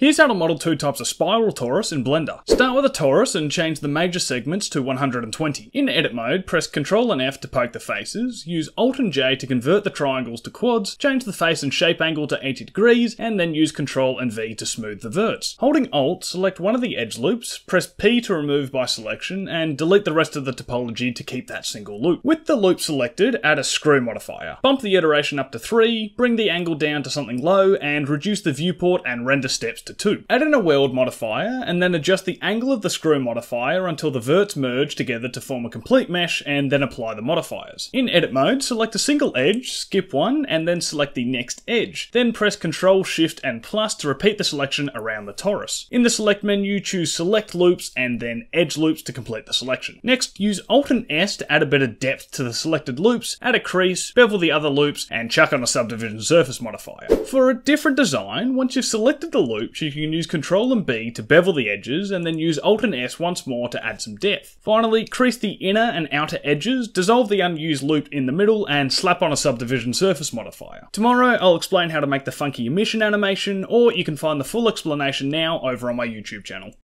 Here's how to model two types of spiral torus in Blender. Start with a torus and change the major segments to 120. In edit mode, press Ctrl and F to poke the faces, use Alt and J to convert the triangles to quads, change the face and shape angle to 80 degrees, and then use Ctrl and V to smooth the verts. Holding Alt, select one of the edge loops, press P to remove by selection, and delete the rest of the topology to keep that single loop. With the loop selected, add a screw modifier. Bump the iteration up to 3, bring the angle down to something low, and reduce the viewport and render steps to 2. Add in a weld modifier, and then adjust the angle of the screw modifier until the verts merge together to form a complete mesh, and then apply the modifiers. In edit mode, select a single edge, skip one, and then select the next edge. Then press Ctrl, Shift, and plus to repeat the selection around the torus. In the select menu, choose select loops and then edge loops to complete the selection. Next, use Alt and S to add a bit of depth to the selected loops, add a crease, bevel the other loops, and chuck on a subdivision surface modifier. For a different design, once you've selected the loops, you can use Ctrl and B to bevel the edges, and then use Alt and S once more to add some depth. Finally, crease the inner and outer edges, dissolve the unused loop in the middle, and slap on a subdivision surface modifier. Tomorrow, I'll explain how to make the funky emission animation, or you can find the full explanation now over on my YouTube channel.